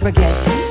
spaghetti?